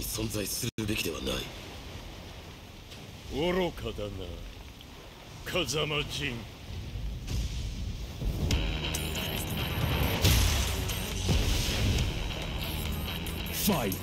に存在するべきではない。愚かだな。風間陣ファイト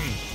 Hmm.